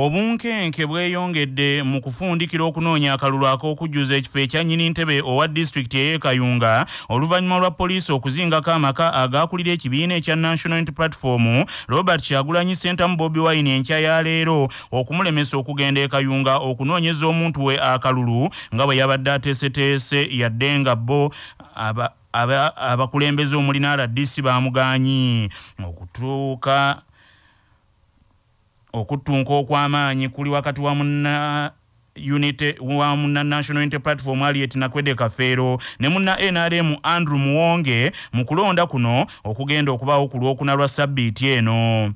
obunkenke bweyongedde mu kufundikira okunoonya akalulu ak'okujjuza ekifo ekyannyini ntebe owa disitulikiti ey'ekayunga oluvannyuma lwa poliisi okuzingako amaka agaakulira ekibiina ekya national unity platform robert kyagulanyi sentamu bobi wine enkya ya leero okumulemesa okugenda ekayunga okunoonyeza omuntu we akalulu nga bwe yabadde ateeseteese yadde nga bo abakulembeze omulina rdc bamugaanyi okutuuka okuttunka okw'amaanyi kuli wakati wa munna unity wa munna national unity platform aliet nakwede kafeero ne munna nrm andrew muwonge mu kulonda kuno okugenda okubaawo ku lwokuna lwa sabbiiti eno.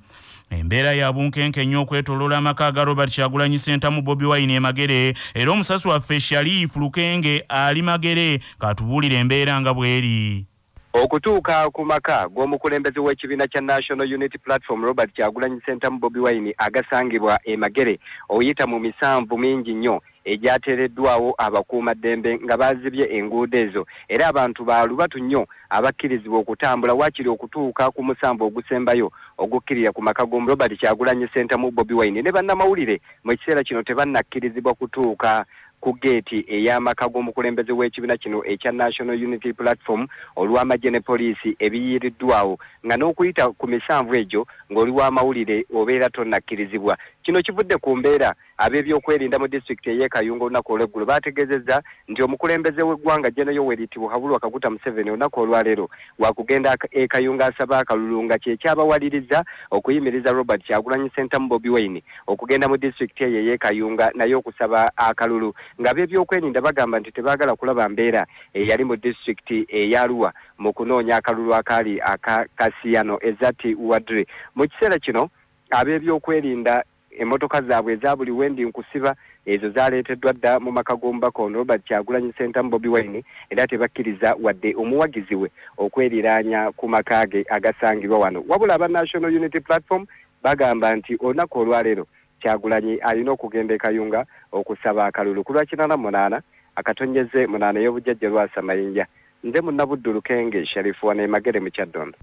Embeera ya bunkenke nnyo okwetoloola amaka aga robert kyagulanyi sentamu bobi wine emagere era omusasi waffe sharifu lukenge ali magere katubuulira embeera nga bw'eri okutuuka ku maka g'omukulembeze w'ekibiina kya national unity platform robert kyagulanyi sentamu bobi wine agasangibwa emagere oyita mu misanvu mingi nnyo egyateereddwawo abakuumaddembe nga baazibye enguudo ezo. Era abantu baalubatu nnyo abakkirizibwa okutambula waakiri okutuuka ku musanvu ogusembayo ogukkirira ku maka g'omu robert kyagulanyi sentamu bobi wine. Ne bannamawulire mu kiseera kino tebannakkirizibwa kutuuka ku geeti ey'amaka g'omukulembeze w'ekibiina kino ekya national unity platform olw'amagye ne poliisi ebiyiiriddwawo nga n'okuyita ku misanvu egyo ng'oli w'amawulire obeera tonnakkirizibwa kino kivudde ku mbeera ab'ebyokwerinda mu disitulikiti ey'ekayunga olunaku olw'eggulu baategeezezza nti omukulembeze w'eggwanga jenoyo weritibwa habulwa kaguta museveni olunaku olwaleero wakugenda ekayunga asaba akalulu nga kyekyabawaliriza okuyimiriza robert kyagulanyi sentamu bobi wine okugenda mu disitulikiti eyo ey'ekayunga naye okusaba akalulu ng'ab'ebyokwerinda bagamba nti tebaagala kulaba mbeera eyali mu disitulikiti eyarua mu kunoonya akalulu akaali aka kasiyano ezati wadre. Mu kiseera kino ab'ebyokwerinda emmotoka zaabwe eza buli wendi nkusiba ezo zaaleeteddwa dda mu maka g'omubaka ono robert kyagulanyi sentamu bobi wine era tebakkiriza wadde omuwagizi we okweriraanya ku maka ge agasangibwa wano. Wabula aba national unity platform bagamba nti olunaku olwaleero kyagulanyi alina okugenda ekayunga okusaba akalulu. Ku lwakinana munaana akatonyeze munaana ey'obujjajja lwasa mayinja nze munnabuddulu kenge sharifu wano emagere mu kyaddondo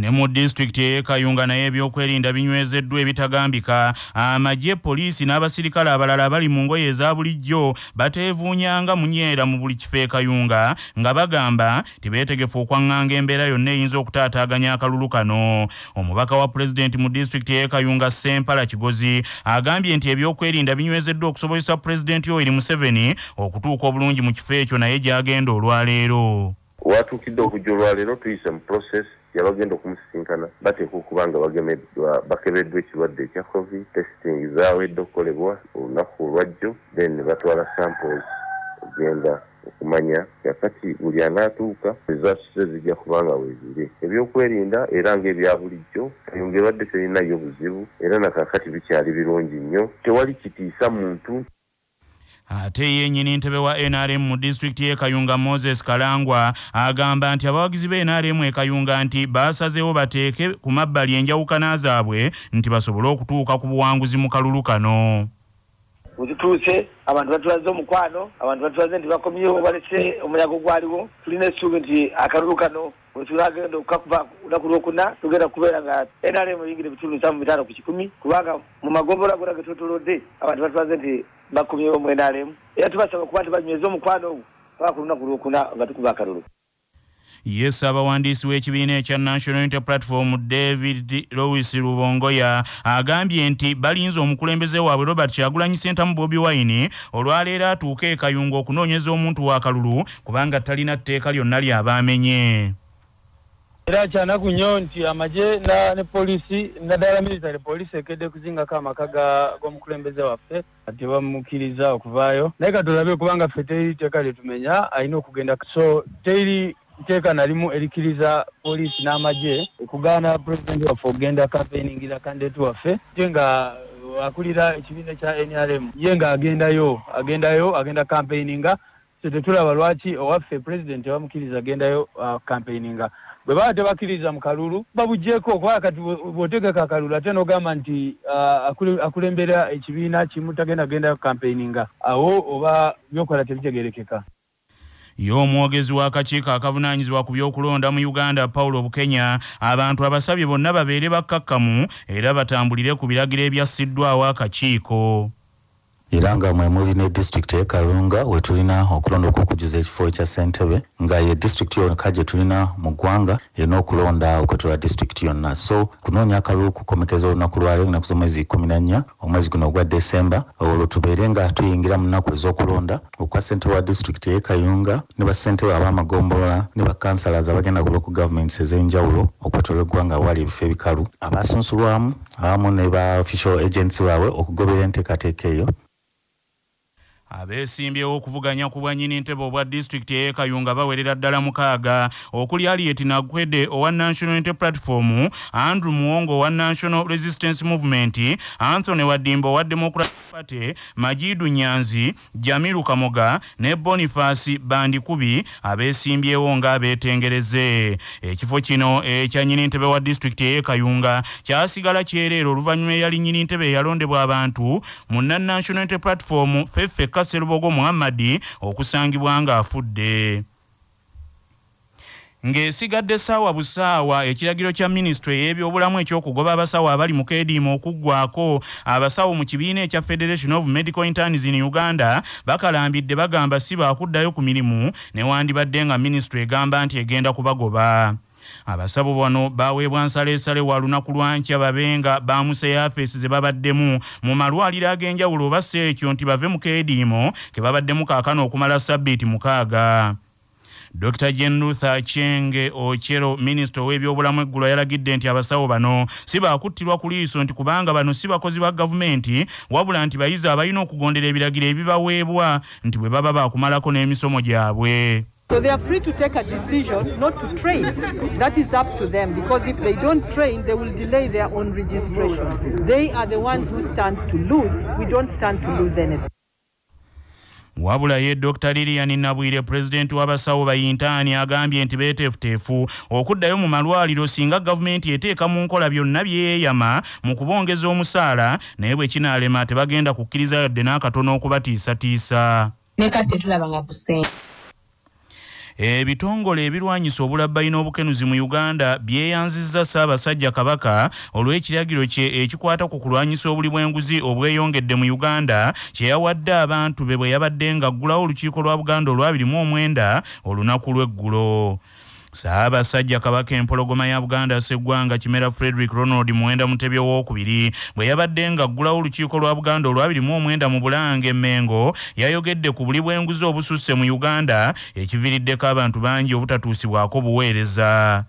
ne mu disitulikiti ey'ekayunga naye ebyokwerinda binywezeddwa ebitagambika. Amagye poliisi n'abasirikale abalala bali mu ngoye eza bulijjo bateevuunyanga munyeera mu buli kifo ekayunga nga bagamba tibeetegefu okwaŋŋanga embeera yonna eyinza okutaataaganya akalulu kano. Omubaka wa pulezidenti mu disitulikiti ey'ekayunga sempala kigozi agambye nti ebyokwerinda binywezeddwa okusobozesa pulezidenti yoweri museveni okutuuka obulungi mu kifo ekyo naye gy'agenda olwaleero. Watuukidde okujja olwaleero tuyise mu process yabagenda okumusisinkana bateeka okuba nga bagemeddwa bakebeddwa ekirwadde ekya covid testing zawedde okukolebwa olunaku olwajjo then ne batwala samples ogenda okumanya yakati buli anaatuuka ezasuse zijja kubanga weeziri ebyokwerinda era ngaebya bulijjo kayunga ebadde terinayo buzibu era nakakati bikyali birungi nnyo. Tewali kitiisa muntu ate yennyini ntebe wa nrm mu disitulikiti y'ekayunga moses kalangwa agamba nti abawagizi ba nrm ekayunga nti baasazeewo bateeke ku mabbali enjawukana zaabwe nti basobole okutuuka ku buwanguzi mu kalulu kano. Wezituuse abantu batulaze omukwano abantu batulaze nti bakomyewo balese omuyaga ogwaliwo. Tulina essuubi nti akalulu kano wetulagenda okukakuba lunaku lwokuna tugenda kubeera nga nrm eyingira ebitundu nsamu bitaano ku kikumi kubanga mu magombola gona getwetolodde abantu batulaze nti bakomyewo mu nrm era tubasaba okuba nti banyweza omukwano ogwo paka ku lunaku lwokuna nga tukuba akalulu. Ye ssaabawandiisi w'ekibiina ekya national unity platform david lowis lubongoya agambye nti balinze omukulembeze waabwe robert kyagulanyi sentamu bobi wine olwaleero atuuka ekayunga okunoonyeza omuntu wa kalulu kubanga talina tteeka lyonna ly'abaamenye era kyanaku nnyo nti amagye ne polisi naddala military polisi ekedde kuzingako amaka g'omukulembeze waffe tebamukkiriza okuvaayo. Naye katulabe kubanga ffe teri teeka lyetumenya alina okugenda so teri nteeka nalimu erikkiriza poliisi n'amagye okugaana pulezidenti waffe okugenda campaigningira kandidati waffe te nga akulira ekibiina kya nrm ye nga agendayo agenda campaigninga. So tetulaba lwaki owaffe pulezidenti bamukkiriza agendayo uh, campaigninga bwe baba tebakkiriza mu kalulu babugyeko kubanga kati bw'otegeka akalulu ate n'ogamba nti akulembera ekibiina kimu tagenda agendayo campaigninga. Awo oba byokola tebitegerekeka y'omwogezi w'akakiiko akavunaanyizibwa ku by'okulonda mu uganda paulo bukenya abantu abasabye bonna babeere bakkakkamu era batambulire ku biragiro ebyassiddwawo akakiiko era nga mwe muli ne disitulikiti y'e kalunga we tulina okulonda okwokujuza ekifo ekya ssentebe nga ye disitulikiti yonka gye tulina mu ggwanga erina okulonda okwetolwa disitulikiti yonna. So kunoonya akalulu kukomekeza olunaku lwaleero lunaku z'omwezi kumi na nnya omwezi guno ogwa desemba olwo tubeere nga tuyingira mu nnaku ez'okulonda okwa ssentebe wa disitulikiti y'e kayunga ne bassentebe ab'amagombolola ne bakansalas abagenda ku local governments ez'enjawulo okwetolwa eggwanga wali ebifo ebikalu. Abasunsulwamu awamu ne ba official agency baabwe okugoberera enteekateeka eyo abeesimbyewo okuvuganya ku bwannyini ntebe obwa disitulikiti ey'e kayunga bawerera ddala mukaaga. Okuli aliet nagwede owa national unity platform andrew muwongo owa national resistance movement anthony wadimba owa democratic party majidu nyanzi jamiru kamoga ne boniface bandikubi abeesimbyewo ng'abeetengereze ekifo kino ekya nnyini ntebe wa disitulikiti ey'e kayunga kyasigala kyereera oluvannyuma eyali nnyini ntebe eyalondebwa abantu mu nanational unity platform fefe serubogo muhammadi okusangibwa ng'afudde. Ng'esigadde ssaawa busaawa ekiragiro kya minisitule ey'ebyobulamu ekyokugoba abasawo abali mu keediima okuggwako abasawo mu kibiina ekya federation of medical interns in uganda bakalambidde bagamba si baakuddayo ku mirimu newandibadde nga minisitule egamba nti egenda kubagoba abasabo bano baweebwa nsaleesale wa lunaku lwankya babe nga baamusa yafeesi ze babaddemu. Mu malwaliro ag'enjawulo oba si ekyo nti bave mu keediimo ke babaddemu kaakano okumala sabbiiti mukaaga. Dr jen luther chenge ochero minisita ow'ebyobulamu eggulo yalagidde nti abasawo bano si baakuttirwa ku liiso nti kubanga bano si bakozi ba gavumenti wabula nti bayizi abalina okugondera ebiragiro ebibaweebwa nti bwe baba baakumalako n'emisomo gyabwe So they are free to take a decision not to train. That is up to them because if they don't train, they will delay their own registration. They are the ones who stand to lose. We don't stand to lose anything. wabula ye dr lilian nabwire pulezidenti w'abasawo bayintaani agambye nti beeteefuteefu okuddayo mu malwaliro singa gavumenti eteeka mu nkola byonna byeyeeyama mu kubongeza omusaala naye bwe kinaalema tebagenda kukkiriza yadde n'akatono okubatiisatiisa nekati tetulabanga ku ssente ebitongole ebirwanyisa obulabbayina obukenuzi mu uganda byeyanzizza ssaabasajja kabaka olw'ekiragiro kye ekikwata ku kulwanyisa obuli bw'enguzi obweyongedde mu uganda kye yawadde abantu be bwe yabadde ng'aggulawo olukiiko lwa buganda olwabirimu omwenda olunaku lw'eggulo saabasajja kabaka empologoma ya buganda seggwanga kimera frederick ronald muwenda mutebi owookubiri bwe yabadde ng'aggulawo olukiiko lwa buganda olwabirimu omwenda mu bulanga emmengo yayogedde ku buli bw'enguzi obususse mu uganda ekiviiriddeko abantu bangi obutatuusibwako buweereza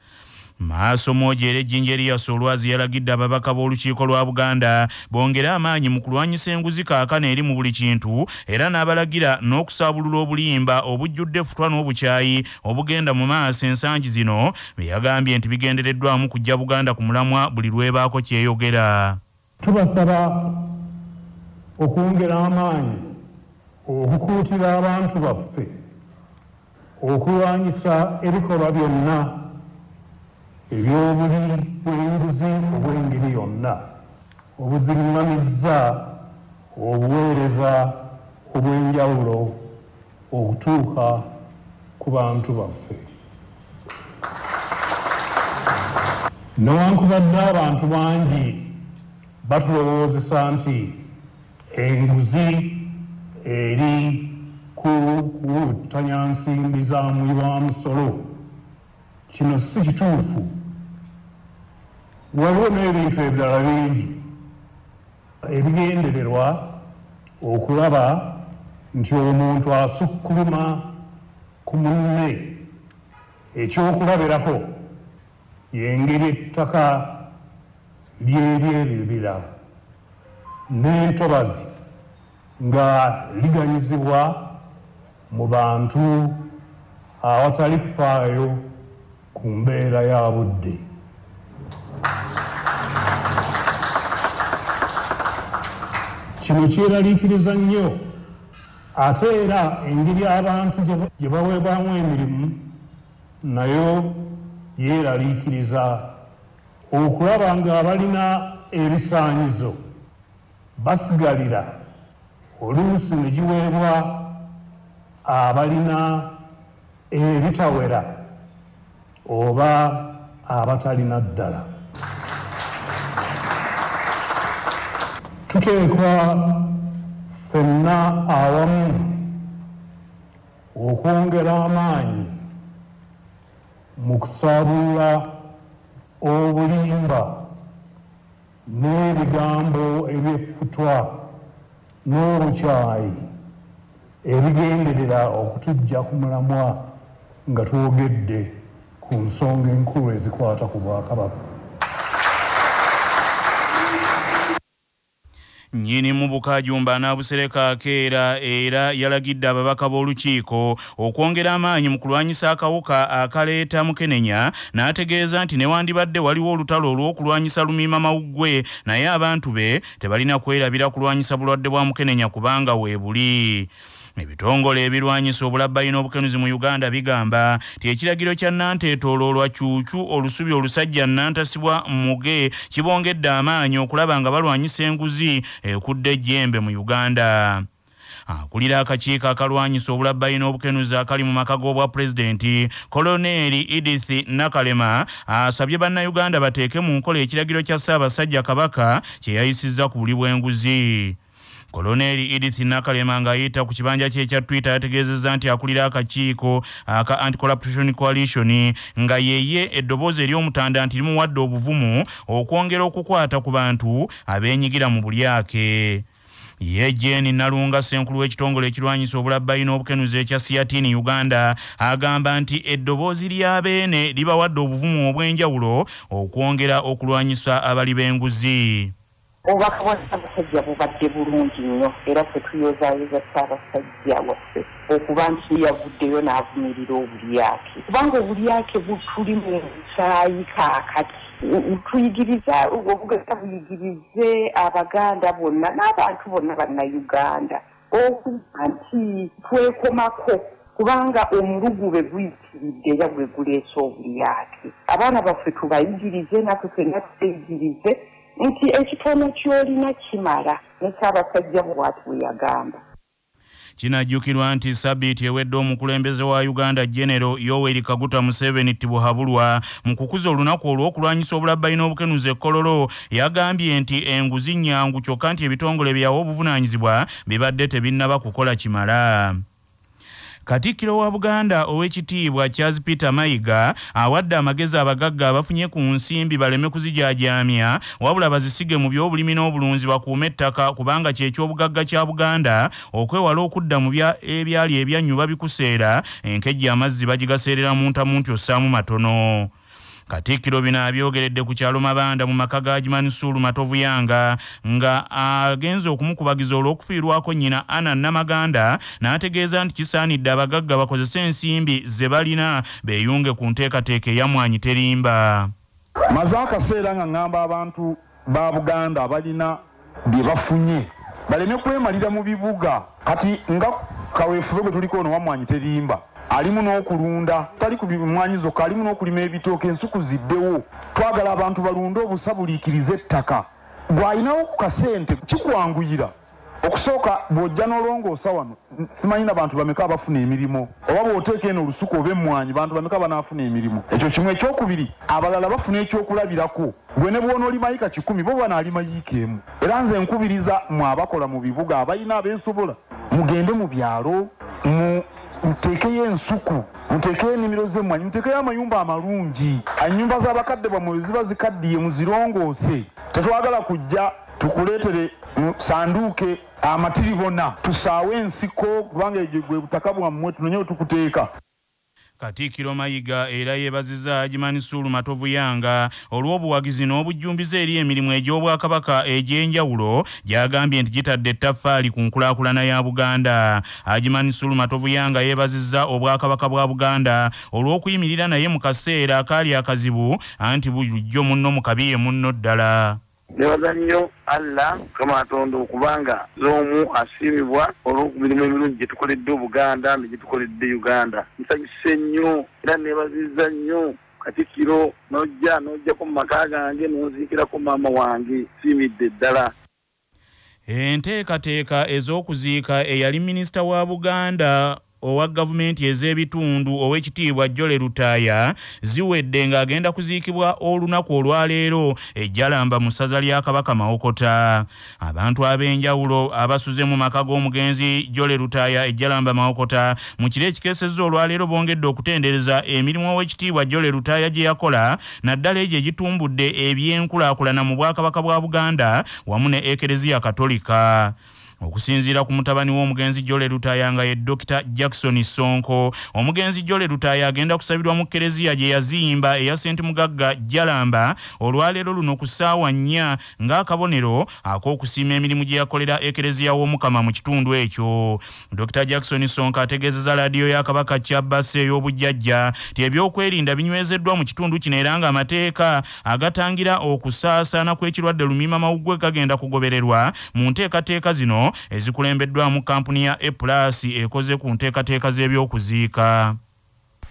maaso moja era ejjinja eriyasa olwazi yalagidde ababaka b'olukiiko lwa buganda bongere amaanyi mu kulwanyisa enguzi kaakano eri mu buli kintu era n'abalagira n'okusaabulula obulimba obujjudde futwa n'obukyayi obugenda mu maaso ensangi zino bye yagambye nti bigendereddwamu kujja buganda ku mulamwa buli lwebaako kyeyogera. Tubasaba okwongera amaanyi okukuutira abantu baffe okulwanyisa ebikolwa byonna ebyobuli bw'enguzi obw'engeri yonna. Obuziŋŋamizza obuweereza obw'enjawulo okutuuka ku bantu baffe. Newankubadde abantu bangi batulowoozesa nti enguzi eri ku kuwutanya nsimbi za muyi wa musolo kino si kituufu waliwo n'ebintu ebirala bingi ebigendererwa okulaba nti omuntu asukkuluma ku munne. Ekyokulabirako y'engeri ettaka ly'ebyebibira n'entobazi nga liganyizibwa mu bantu awatali kufaayo ku mbeera ya budde kino kyeraliikiriza nnyo. Ate era engeri abantu gye baweebwamu emirimu nayo yeeraliikiriza okulaba nga abalina ebisaanyizo. Basigalira oluusi ne giweebwa abalina ebitawera oba abatalina ddala tuteekwa ffenna awamu okwongera amaanyi mu kusaabula obulimba. N'ebigambo ebyeffutwa n'obukyayi ebigenderera okutujja ku mulamwa nga twogedde ku nsonga enkulu ezikwata ku bwakabaka nnyini mu bukajumba n'abusereka akeera era yalagidde ababaka b'olukiiko okwongera amaanyi mu kulwanyisa akawuka akaleeta mukenenya n'ategeeza nti newandibadde waliwo olutalo olw'okulwanyisa lumiima mawuggwe naye abantu be tebalina kwerabira kulwanyisa bulwadde bwa mukenenya kubanga weebuli ebitongole ebirwanyisa obulabbayi n'obukenuzi mu uganda bigamba ti ekiragiro kya nanteetooloolwa kyukyu olusubi olusajja nantasibwa muge kibongedde amaanyi okulaba nga balwanyisa enguzi ekudde ejjembe mu uganda. Akulira akakiiko akalwanyisa obulabbayi n'obukenuzi akali mu maka g'obwa pulezidenti koloneeri edith nakalema asabye bannayuganda bateeke mu nkola ekiragiro kya ssaabasajja kabaka kye yayisizza ku buli bw'enguzi koloneli edith nakalema ng'ayita ku kibanja kye ekya twitter yategeezezza nti akulira akakiiko aka anticorruption coalition nga yeye eddoboozi ery'omutanda nti limuwadde obuvumu okwongera okukwata ku bantu abeenyigira mu bulyake ye jeni nalunga senkulu w'ekitongole ekirwanyisa obulabbayi n'obukenuzi ekya siatini uganda agamba nti eddoboozi ly'abeene libawadde obuvumu obw'enjawulo okwongera okulwanyisa abali b'enguzi obubaka bwa ssaabasajja bubadde bulungi nnyo era tetuyozaayoza ssaabasajja waffe okuba nti yavuddeyo n'avumirira obulyake kubanga obulyake butuli mu bukyayi kaakati tuyigiriza obuganda buyigirize abaganda bonna n'abantu bonna bannayuganda okuba nti twekomako kubanga omulugube guyitiridde era gwe guleesa obulyake abaana baffe tubayigirize naffe fenna tuteyigirize nti ekitono ky'olina kimala nekyabasajja bwati bwe yagamba. Kinajjukirwa nti sabbiiti ewedde omukulembeze wa uganda genero yoweri kaguta museveni tibuhabulwa mu kukuza olunaku olw'okulwanyisa obulabbayi n'obukenuzi ekololo yagambye nti enguzi nnyangu kyokka nti ebitongole byawe obuvunaanyizibwa bibadde tebinnaba kukola kimala katikkiro wa buganda ow'ekitiibwa charles peter mayiga awadde amagezi abagagga abafunye ku nsimbi baleme kuzijaajamya wabula bazisige mu by'obulimi n'obulunzi bakuume ettaka kubanga kyekyobugagga kya buganda okwewala okudda mu ebyali ebyanyuba bikuseera enkejje amazzi bagigaseerera mu ntamu nti ossaamu matono katikkiro bino abyogeredde ku kyalo mabanda mu maka ga jimanisulu matovuyanga nga agenza okumukubagiza olw'okufiirwako nnyina ana namaganda n'ategeeza nti kisaanidde abagagga bakozese ensimbi ze balina beeyunge ku nteekateeka eyamwanyi terimba. Maze akaseera nga ŋŋamba abantu ba buganda balina bye bafunye baleme kwemalira mu bibuga. Kati nga kaweefube gwe tuliko ono wamwanyi terimba alimu n'okulunda tali ku bimwanyi zokka alimu n'okulima ebitooka ensuku ziddewo. Twagala abantu balunde obusa buliikiriza ettaka. Gw'ayinawo ku kasente kikwanguyira. Okusooka bw'ojja n'olongoosa wano simanyi na bantu bameka abafuna emirimu? Oba bw'oteeka eno olusuku oba emmwanyi bantu bameka banaafuna emirimu? Ekyo kimu ekyokubiri abalala bafuna ekyokulabirako. Gwe ne bwonoolimayika kikumi bo banaalimayiika emu. Era nze nkubiriza mwe abakola mu bibuga abalina abensobola mugende mu byalo mu muteekeyo ensuku muteekeyo ennimiro z'emmwanyi muteekeyo amayumba amalungi. Ennyumba z'abakadde bwammwe bwe ziba zikaddiye muzirongoose tetwagala kujja tukuleetere mu sanduuke amatiribona tusaawe ensiko kubanga egyo gwe butaka bwammwe tunonye we tukuteeka katikkiro mayiga era yeebazizza hajimanisulu matovuyanga olw'obuwagizi n'obujjumbiza eri emirimu egy'obwakabaka egy'enjawulo gy'agambye nti gitadde ettaffaali ku nkulaakulana ya buganda. Hajimanisulu matovuyanga yeebazizza obwakabaka bwa buganda. Olw'okuyimirira naye mu kaseera akaali akazibu anti bulijjo munno mu kabi ye munno ddala nebaza nnyo allah mukama katonda okubanga z'omu asiimibwa olw'okumirimu emirungi gye tukoledde obuganda ne gye tukoledde uganda. Nsanyuse nnyo era neebazizza nnyo. Katikkiro n'ojja n'ojjako mu maka gange n'onziikirako maama wange siimidde ddala. Enteekateeka ez'okuziika eyali minisita wa buganda owa gavumenti ez'ebitundu ow'ekitiibwa jole lutaaya ziwedde ng'agenda kuziikibwa olunaku olwaleero ejjalamba mu ssaza lya kabaka mawokota. Abantu ab'enjawulo abasuze mu maka g'omugenzi jole lutaaya ejjalamba mawokota mu kiro ekikeesezza olwaleero bongedde okutendereza emirimu ow'ekitiibwa jole lutaaya gye yakola naddala egyo egitumbudde ebyenkulaakulana mu bwakabaka bwa buganda wamu ne ekereziya katolika okusinziira ku mutabani w'omugenzi jole lutaaya nga ye dr jackson sonko. Omugenzi jole lutaaya agenda kusabirwa mu kereziya gye yazimba eya st. Mugagga jalamba olwaleero luno ku ssaawa nnya ng'akabonero ak'okusiima emirimu gye yakolera ekereziya w'omukama mu kitundu ekyo. Dr jackson sonko ategeezeza laadiyo ya kabaka kyabbasi ey'obujjajja ti ebyokwerinda binywezeddwa mu kitundu kino era ng'amateeka agatangira okusaasaana kw'ekirwadde lumima mawuggwe gagenda kugobererwa mu nteekateeka zino ezikulembeddwamu kampuni ya epulas ekoze ku nteekateeka z'ebyokuziika.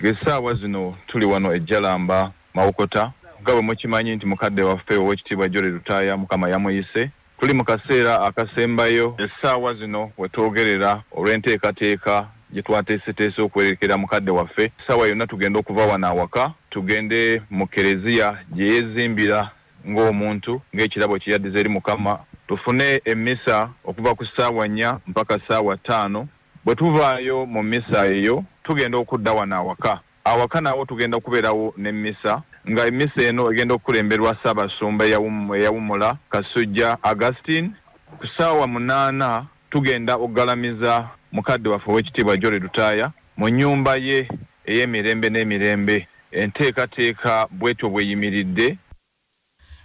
Ng'essaawa zino tuli wano ejjalamba mawokota nga bwe mukimanyi nti mukadde waffe ow'ekitiibwa jole lutaaya mukama yamuyise tuli mu kaseera akasembayo. Essaawa zino we twogerera olw'enteekateeka gye twateeseteese okwerekera mukadde waffe. Essaawa yonna tugenda okuva wano awaka tugende mu kereziya gye yeezimbira ng'omuntu ng'ekirabo kye yaddiza eri mukama tufune emisa okuva ku ssaawa nnya mpaka ssaawa ttaano bwe tuvaayo mu misa eyo tugenda okudda wano awaka. Awaka naawo tugenda okubeerawo n'emmisa nga emisa eno egenda okukulemberwa ssaabasumba eyawumula kasujja augustin ku ssaawa munaana tugenda okugalamiza mukadde waffe ow'ekitiibwa jole lutaaya mu nnyumba ye ey'emirembe n'emirembe. Enteekateeka bwetyo bweyimiridde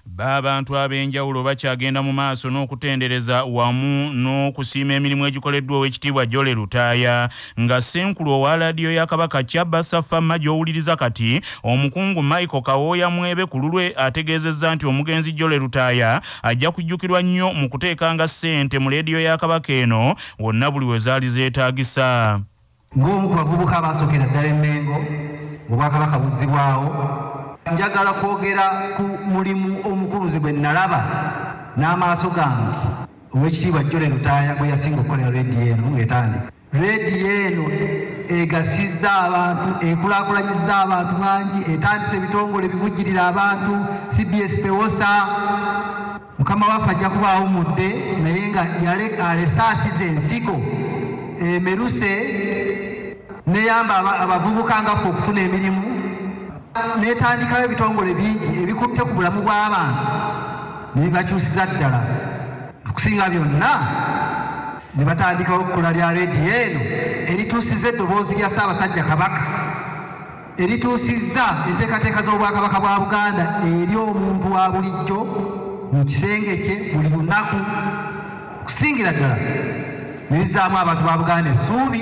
b'abantu ab'enjawulo bakyagenda mu maaso n'okutendereza wamu n'okusiima emirimu egikoleddwa ow'ekitiibwa jole lutaaya nga senkulu owa laadiyo ya kabaka kyabasa fama gy'owuliriza kati omukungu michael kawooya mwebe ku lulwe ategeezezza nti omugenzi jole lutaaya ajja kujjukirwa nnyo mu kuteekanga ssente mu leediyo ya kabaka eno wonna buli we zaali zeetaagisa. Ng'omu ku bavubuka abasookera ddala emmengo obwakabaka buzzibwawo njagala kwogera ku mulimu omukuluzi gwe nalaba n'amaaso gange. Owekitiibwa jole lutaaya gwe yasinga okukolera rediyo eno ng'etandika. Rediyo eno egasizza abantu ekulaakulanyiza abantu bangi etandisa ebitongole bivujjirira abantu cbs pewosa. Mukama waffe ajja kuba awumudde naye nga alese asiza ensigo emeruse neyamba abavubuka ngaffe okufuna emirimu netandikawo ebitongole bingi ebikutte ku bulamu bw'abantu. Nebibakyusiza ddala. Okusinga byonna ne batandikawo okkola lya rediyo eno erituusiza eddoboozi lya ssaabasajja kabaka. Erituusizza enteekateeka z'obwakabaka bwa buganda eri omuntu wa bulijjo mu kisenge kye buli lunaku. Okusingira ddala nerizaamu abantu ba buganda essuubi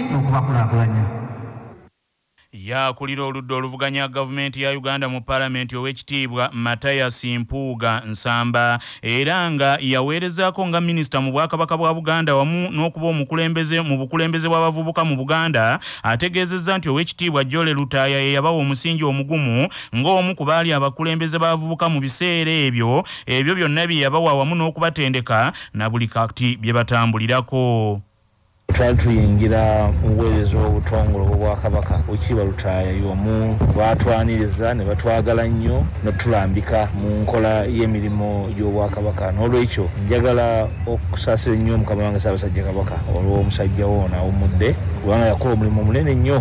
n'okubakulaakulanya yaakulira oludda oluvuganya gavumenti ya uganda mu paalamenti ow'ekitiibwa matayas mpuuga nsamba era nga yaweerezaako nga minisita mu bwakabaka bwa buganda wamu n'okuba omukulembeze mu bukulembeze bw'abavubuka mu buganda ategeezezza nti ow'ekitiibwa jole lutaaya ye yabawa omusingi omugumu ng'omu ku baali abakulembeze b'abavubuka mu biseera ebyo ebyo byonna bye yabawa wamu n'okubatendeka na buli kati bye batambulirako twali tuyingira mu buweereza obutongole obwobwakabaka okiiba lutaaya y'omu. Batwaniriza ne batwagala nnyo netulambika mu nkola y'emirimu gy'obwakabaka n'olwekyo njagala okusaasira ennyo omukama wange ssaabasajja kabaka olw'omusajja woona awumudde kubanga yakola omulimu munene nnyo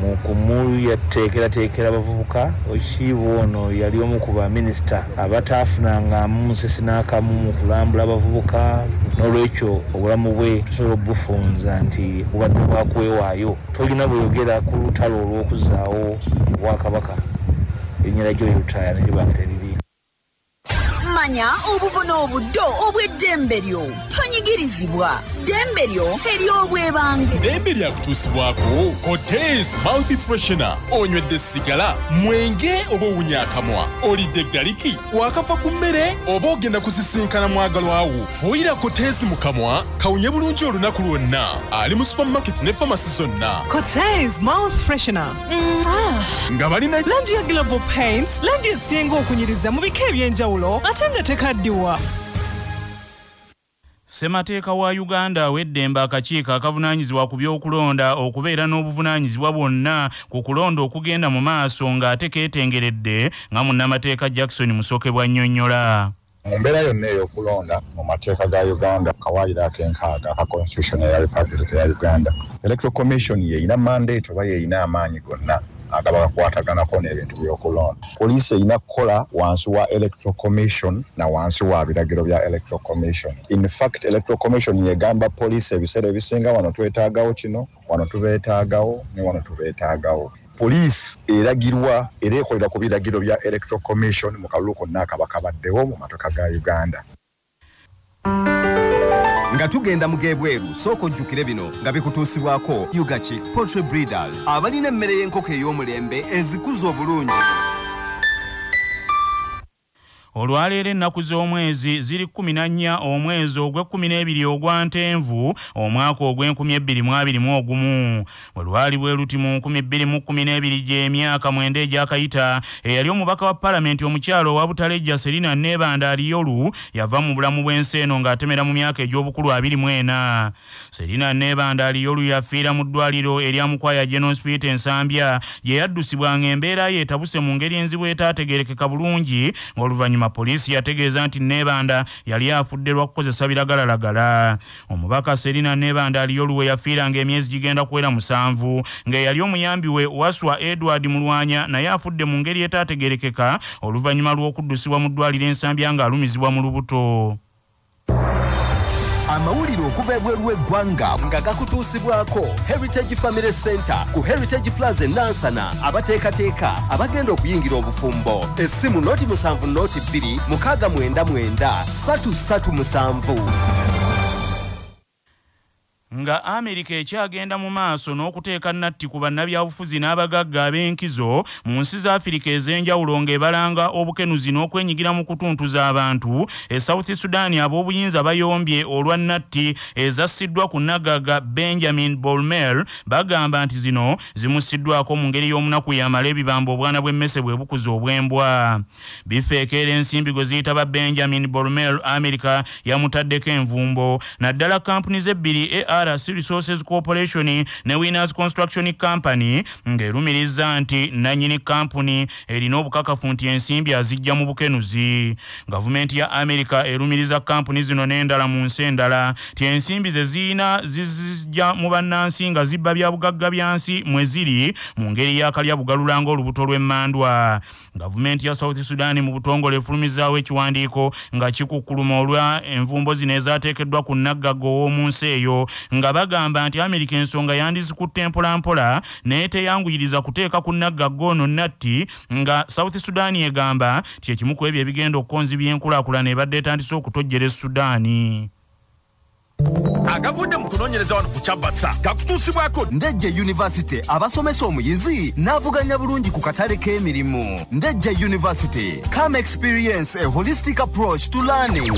mu kumuyateekerateekera abavubuka. Okiiba ono yali omu ku baminisita abataafunangamu nsesi n'akamu mu kulambula abavubuka n'olwekyo obulamu bwe tusobola obufunza nti bubadde bwakwewaayo. Tolina bweyogera ku lutalo olw'okuzaawo obwakabaka erinnya lyo lutaaya neribanga teriri manya obuvuna obuddo obw'eddembe lyo tonyigirizibwa. Ddembe lyo ery'obwebange ddembe lyakutuusibwako cotes multi freshena onywedde sigala mwenge oba owunya akamwa olidde galiki wakava ku mmere oba ogenda kusisinkana mwagalwawo fuuyira cotes mu kamwa kawunye bulungi olunaku lwonna. Ali mu supamaketi ne famasi zonna. Cortez mouth freshener. Nga balina langi ya global paints langi esinga okunyiriza mu bika eby'enjawulo ate nga tekaddiwa. Ssemateeka wa uganda aw'eddembe akakiiko akavunaanyizibwa ku by'okulonda okubeera n'obuvunaanyizibwa bwonna ku kulonda okugenda mu maaso ng'ate keetengeredde nga munnamateeka jackson musoke bwannyonnyola mu mbeera yonna ey'okulonda mu mateeka ga uganda kawaayiro ak'enkaaga aka constitution eya republic ya uganda. Electoral commission yeeyina mandate oba yeeyina amaanyi gonna agaba gakwataganako n'ebintu by'okulonda. Poliisi erina kukola wansi wa electoral commission na wansi wa biragiro bya electoral commission. In fact electoral commission yegamba poliisi ebiseera ebisinga wano twetaagawo kino wano tubeetaagawo ne wano tubeetaagawo poliisi eragirwa era ekolera ku biragiro bya electoral commission mu kalulu konna akaba kabaddewo mu matoka ga uganda nga tugenda mu gebweru sooka ojjukire bino nga bikutuusibwako ugachik poultry breeders. Abalina emmere y'enkoko ey'omulembe ezikuza obulungi olwaleero ennaku z'omwezi ziri 14 omwezi ogw'e12 ogwa ntenvu omwaka ogw'e2021 bwe lwali bwe luti mu 2012 gy'emyaka mwenda egyakayita eyali omubaka wa palamenti omukyalo owa butalejja serina nebanda aliyolu yava mu bulamu bw'ensi eno ng'atemera mu myaka egy'obukulu 24 serina nebanda aliyolu yafiira mu ddwaliro eryamukwaya genospeet ensambya gye yaddusibwanga embeera ye etabuse mu ngeri enzibu etaategerekeka bulungi ng'oluvannyuma poliisi yategeeza nti nebanda yali afudde lwa kukozesa biragalalagala. Omubaka serina nebanda aliyolu we yafiiranga emyezi gigenda kuwera musanvu ng'eyali omuyambi we waswa edward mulwanya naye afudde mu ngeri etaategerekeka oluvannyuma lw'okuddusibwa mu ddwaliro ensambya ng'alumizibwa mu lubuto amawulire okuva ebweru w'eggwanga nga gakutuusibwako heritage family center ku heritage plaza e nansana. Abateekateeka abagenda okuyingira obufumbo. Essimu noti 7 noti 2 699 337 nga amerika ekyagenda mu maaso n'okuteeka natti ku bannabyabufuzi n'abagagga ab'enkizo mu nsi za afirika ez'enjawulo ng'ebalanga obukenuzi n'okwenyigira mu kutuntuza abantu e south sudan ab'obuyinza bayombye olwa natti ezassiddwa ku naggaga benjamin bolmer bagamba nti zino zimussiddwako mu ngeri y'omunaku yamala ebibamba obwana bw'emmese bwe bukuza obw'embwa. Bifeekeera ensimbi gwe ziyita ba benjamin bolmer amerika yamutaddeko envumbo naddala kampuni z'ebbiri ARC Resources Corporation ne Winners Construction Company ng'erumiriza nti nannyini kampuni erina obukakafu nti ensimbi azijja mu bukenuzi. Gavumenti ya amerika erumiriza kampuni zino n'endala mu nsi endala ti ensimbi ze ziina zizijja mu bannansi nga zibba bya bugagga bya nsi mwe ziri mu ngeri y'akalya bugalulanga olubuto lw'emmandwa gavumenti ya south sudan mu butongole efulumizaawo ekiwandiiko nga kikukkuluma olwa envumbo zino ezaateekeddwa ku naggaga ow'omu nsi eyo nga bagamba nti amerika ensonga yandizikutte mpolampola naye teyanguyiriza kuteeka ku naggaga ono natti nga south sudan egamba ti ekimu ku ebyo ebigenda okukonzibya enkulaakulana ebadde etandise okutojjera esudaani agavudde mu kunoonyereza wano ku kyabasa gakutuusibwako ndejje yunivasite abasomesa omuyizi n'avuganya bulungi ku katale k'emirimu. Ndejje yunivasite come experience a holistic approach to learning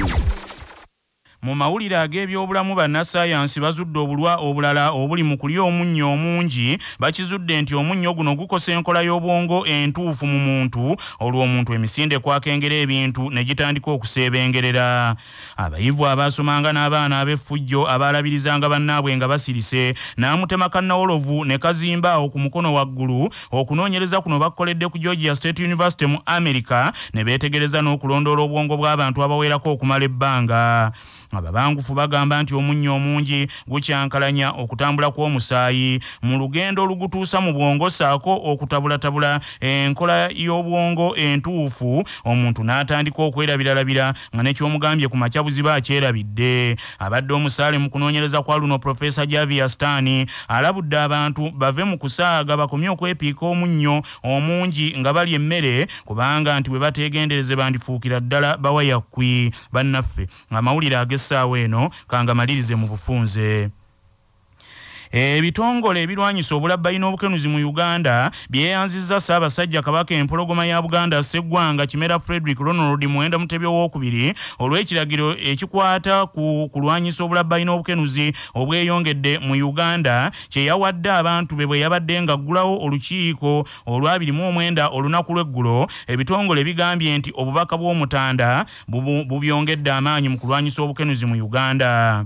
mu mawulire ag'ebyobulamu bannassaayansi bazudde obulwa obulala obuli mu kulya omunnyo omungi bakizudde nti omunnyo guno gukosa enkola y'obwongo entuufu mu muntu olwo omuntu emisinde kwakengera ebintu ne gitandika okuseebengerera. Abayivu abaasomanga n'abaana ab'effujjo abaalabirizanga bannaabwe nga basirise n'amutema kannawolovu ne kazimba awo ku mukono waggulu okunoonyereza kuno bakoledde ku georgia state university mu america ne beetegereza n'okulondoola obwongo bw'abantu abawerako okumala ebbanga ababangufu bagamba nti omunnyo omungi gukyankalanya okutambula kw'omusaayi. Mu lugendo olugutuusa mu bwongo saako okutabulatabula enkola y'obwongo entuufu omuntu n'atandika okwerabiralabira nga nekyomugambye ku makya buziba akyerabidde abadde omusaale mu kunoonyereza kwa luno profesa javia stani alabudde abantu bave mu kusaaga bakomye okwepiika omunnyo omungi nga balya emmere kubanga nti bwe bategendereze bandifuukira ddala bawayakkwi bannaffe amawulire age essaawa eno kangamalirize mu bufunze ebitongole ebirwanyisa obulabbayi n'obukenuzi mu uganda byeyanzizza ssaabasajja kabaka empologoma ya buganda seggwanga kimera frederick ronald muwenda mutebi owokubiri olw'ekiragiro ekikwata ku kulwanyisa obulabbayi n'obukenuzi obweyongedde mu uganda. Kyeyawadde abantu be bwe yabadde ng'aggulawo olukiiko olwabirimu omwenda olunaku lw'eggulo ebitongole bigambye nti obubaka bw'omutanda bubyongedde amaanyi mu kulwanyisa obukenuzi mu uganda